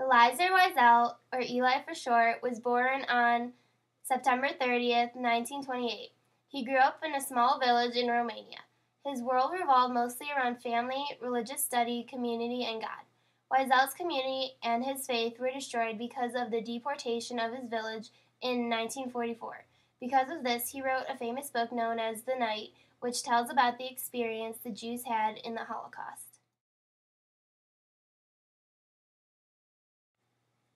Eliezer Wiesel, or Elie for short, was born on September 30th, 1928. He grew up in a small village in Romania. His world revolved mostly around family, religious study, community, and God. Wiesel's community and his faith were destroyed because of the deportation of his village in 1944. Because of this, he wrote a famous book known as The Night, which tells about the experience the Jews had in the Holocaust.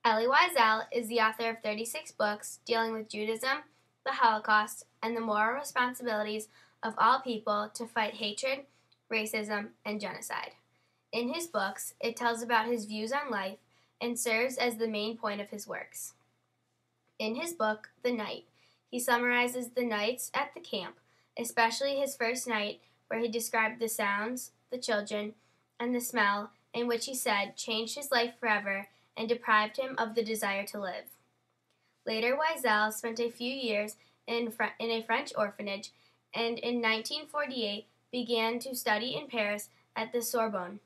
Elie Wiesel is the author of 36 books dealing with Judaism, the Holocaust, and the moral responsibilities of all people to fight hatred, racism, and genocide. In his books, it tells about his views on life and serves as the main point of his works. In his book, The Night, he summarizes the nights at the camp, especially his first night, where he described the sounds, the children, and the smell, in which he said changed his life forever and deprived him of the desire to live. Later, Wiesel spent a few years in, in a French orphanage and in 1948 began to study in Paris at the Sorbonne.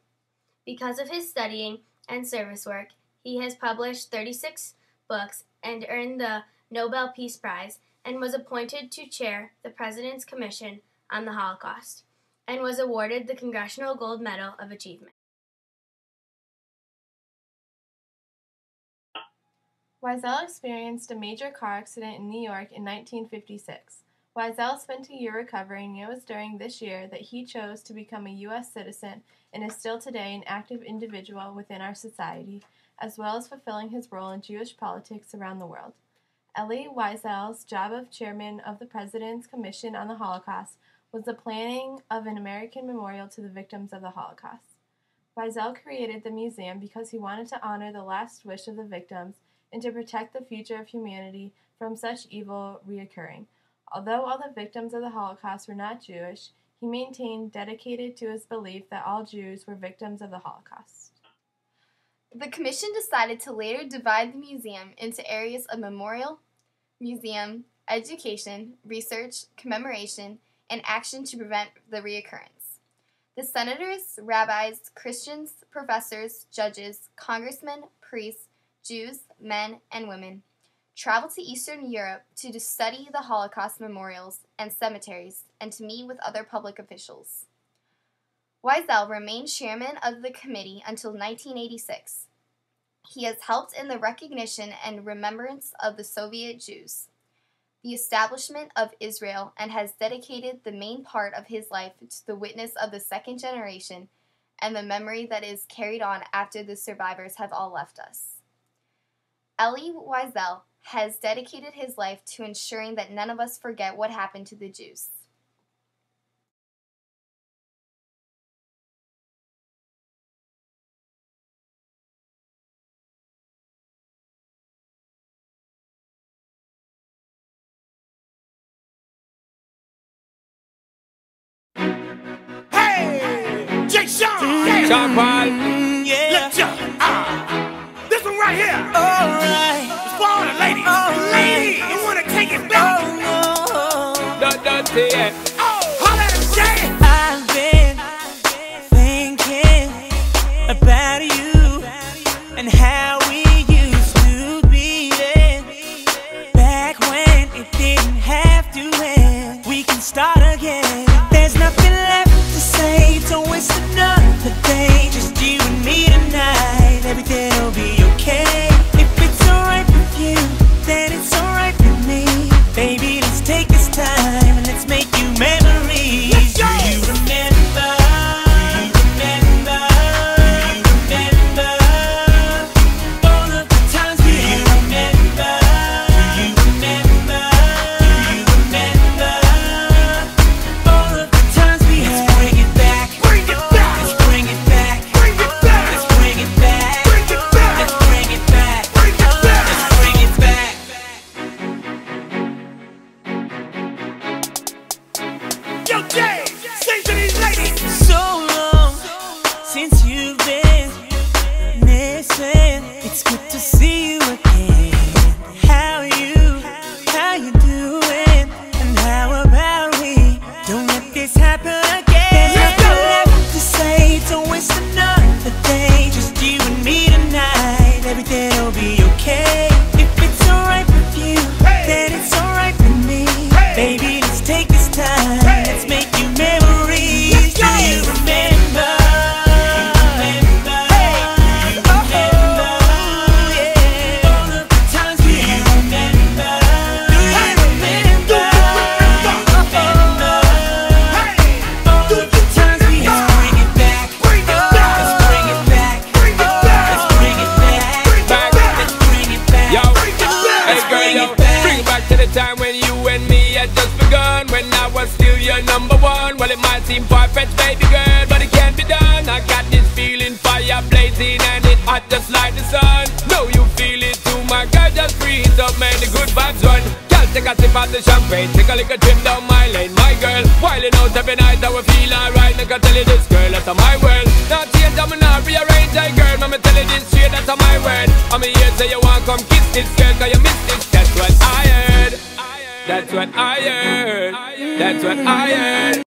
Because of his studying and service work, he has published 36 books and earned the Nobel Peace Prize and was appointed to chair the President's Commission on the Holocaust and was awarded the Congressional Gold Medal of Achievement. Wiesel experienced a major car accident in New York in 1956. Wiesel spent a year recovering, and it was during this year that he chose to become a U.S. citizen and is still today an active individual within our society, as well as fulfilling his role in Jewish politics around the world. Elie Wiesel's job of chairman of the President's Commission on the Holocaust was the planning of an American memorial to the victims of the Holocaust. Wiesel created the museum because he wanted to honor the last wish of the victims and to protect the future of humanity from such evil reoccurring. Although all the victims of the Holocaust were not Jewish, he maintained dedicated to his belief that all Jews were victims of the Holocaust. The commission decided to later divide the museum into areas of memorial, museum, education, research, commemoration, and action to prevent the reoccurrence. The senators, rabbis, Christians, professors, judges, congressmen, priests, Jews, men, and women, traveled to Eastern Europe to study the Holocaust memorials and cemeteries and to meet with other public officials. Wiesel remained chairman of the committee until 1986. He has helped in the recognition and remembrance of the Soviet Jews, the establishment of Israel, and has dedicated the main part of his life to the witness of the second generation and the memory that is carried on after the survivors have all left us. Elie Wiesel has dedicated his life to ensuring that none of us forget what happened to the Jews. Hey, Jay Sean, Sean right here. Alright. It's for all the ladies. Alright. Ladies, you wanna take it back? Oh, no. Don't, don't say it. Oh, holla at him, Jay. I've been thinking about you and how we used to be then. Back when it didn't have to end. We can start again. There's nothing left to say. Don't waste another baby. Seem perfect, baby girl, but it can't be done. I got this feeling, fire blazing, and it hot just like the sun. Know you feel it too, my girl, just breathe up, man. The good vibes run. Girl, take a sip of the champagne, take a little trip down my lane, my girl. Wilding out every night, I will feel alright. Make I tell you this, girl, that's my world. Not change, I'm not rearrange, I girl. I'ma tell you this straight, that's my word. I'm here, say you want come kiss this girl, cause you missed it. That's what I heard. That's what I heard. That's what I heard.